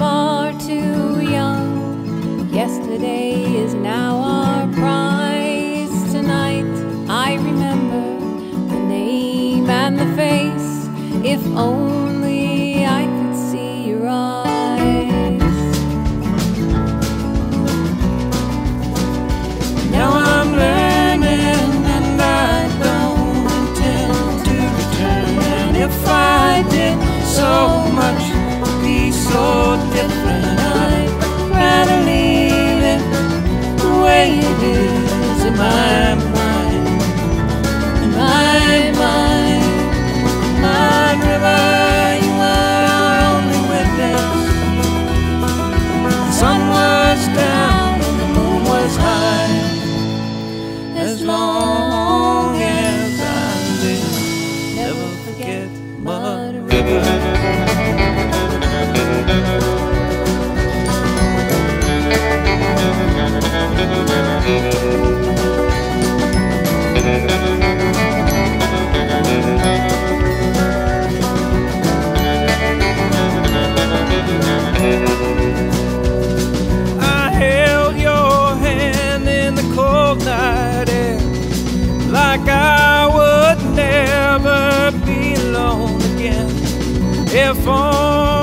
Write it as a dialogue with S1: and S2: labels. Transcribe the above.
S1: far too young. Yesterday is now our prize. Tonight I remember the name and the face, if only.
S2: Night air like I would never be alone again. If only